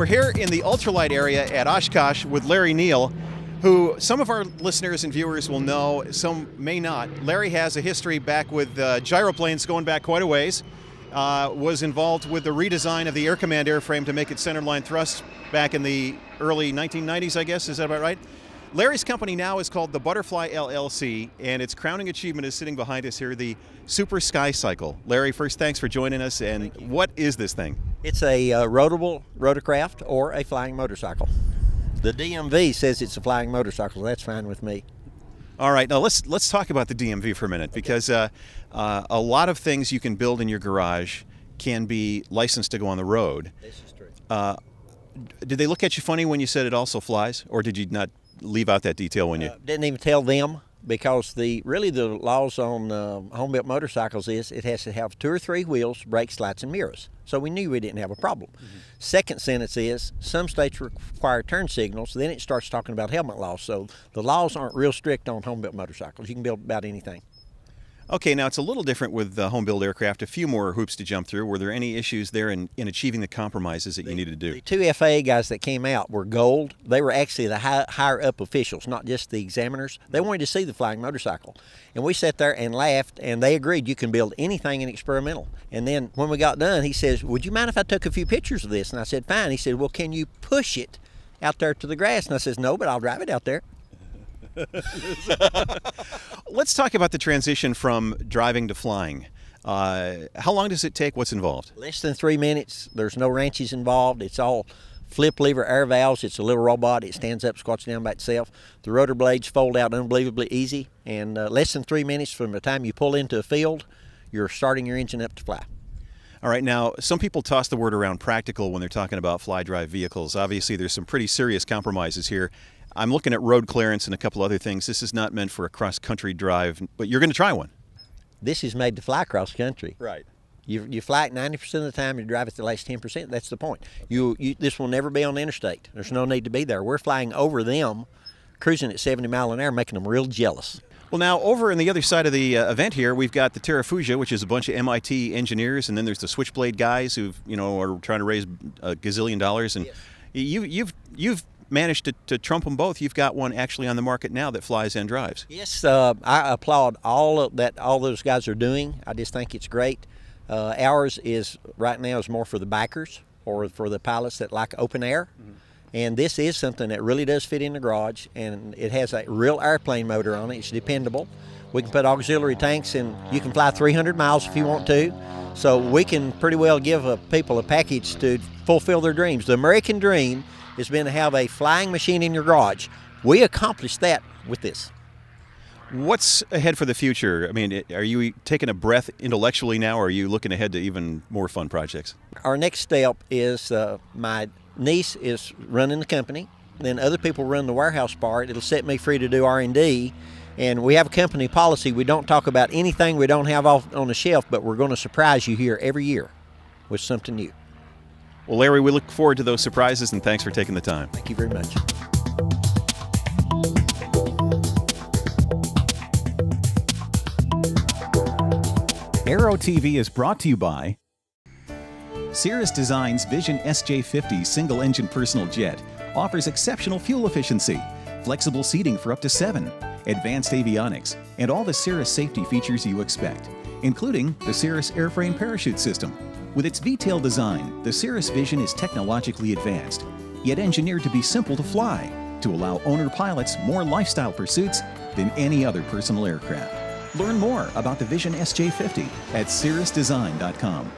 We're here in the ultralight area at Oshkosh with Larry Neal, who some of our listeners and viewers will know, some may not. Larry has a history back with uh, gyroplanes going back quite a ways. Uh, was involved with the redesign of the Air Command airframe to make it centerline thrust back in the early 1990s, I guess. Is that about right? Larry's company now is called the Butterfly LLC, and its crowning achievement is sitting behind us here, the Super Sky Cycle. Larry, first, thanks for joining us. And what is this thing? It's a uh, roadable rotorcraft or a flying motorcycle. The DMV says it's a flying motorcycle. That's fine with me. All right, now let's let's talk about the DMV for a minute because uh, uh, a lot of things you can build in your garage can be licensed to go on the road. This is true. Uh, did they look at you funny when you said it also flies, or did you not leave out that detail when you? Uh, didn't even tell them because the really the laws on uh, home built motorcycles is it has to have two or three wheels, brakes, lights, and mirrors. So we knew we didn't have a problem. Mm-hmm. Second sentence is some states require turn signals. Then it starts talking about helmet laws. So the laws aren't real strict on home built motorcycles. You can build about anything. Okay, now it's a little different with the home build aircraft. A few more hoops to jump through. Were there any issues there in, in achieving the compromises that the, you needed to do? The two FAA guys that came out were gold. They were actually the high, higher up officials, not just the examiners. They wanted to see the flying motorcycle. And we sat there and laughed, and they agreed you can build anything in experimental. And then when we got done, he says, Would you mind if I took a few pictures of this? And I said, Fine. He said, Well, can you push it out there to the grass? And I says, No, but I'll drive it out there. Let's talk about the transition from driving to flying. Uh, how long does it take? What's involved? Less than three minutes. There's no wrenches involved. It's all flip lever air valves. It's a little robot. It stands up, squats down by itself. The rotor blades fold out unbelievably easy. And uh, less than three minutes from the time you pull into a field, you're starting your engine up to fly. All right, now some people toss the word around practical when they're talking about fly drive vehicles. Obviously, there's some pretty serious compromises here. I'm looking at road clearance and a couple other things. This is not meant for a cross country drive, but you're going to try one. This is made to fly cross country. Right. You, you fly it 90% of the time, you drive it the last 10%. That's the point. You, you This will never be on the interstate. There's no need to be there. We're flying over them, cruising at 70 mile an hour, making them real jealous. Well, now over on the other side of the uh, event here, we've got the Terrafugia, which is a bunch of MIT engineers, and then there's the Switchblade guys who, you know, are trying to raise a gazillion dollars. And yes. you, you've you've managed to, to, trump them both. You've got one actually on the market now that flies and drives. Yes, uh, I applaud all that all those guys are doing. I just think it's great. Uh, ours is right now is more for the bikers or for the pilots that like open air. Mm-hmm. And this is something that really does fit in the garage, and it has a real airplane motor on it. It's dependable. We can put auxiliary tanks, and you can fly 300 miles if you want to. So we can pretty well give a, people a package to fulfill their dreams. The American dream has been to have a flying machine in your garage. We accomplished that with this. What's ahead for the future? I mean, are you taking a breath intellectually now, or are you looking ahead to even more fun projects? Our next step is uh, my niece is running the company. Then other people run the warehouse part. It'll set me free to do R and D. And we have a company policy. We don't talk about anything we don't have off on the shelf, but we're going to surprise you here every year with something new. Well, Larry, we look forward to those surprises, and thanks for taking the time. Thank you very much. Aero TV is brought to you by Cirrus Design's Vision SJ50 single engine personal jet offers exceptional fuel efficiency, flexible seating for up to seven, advanced avionics, and all the Cirrus safety features you expect, including the Cirrus airframe parachute system. With its V-tail design, the Cirrus Vision is technologically advanced, yet engineered to be simple to fly, to allow owner pilots more lifestyle pursuits than any other personal aircraft. Learn more about the Vision SJ50 at cirrusdesign.com.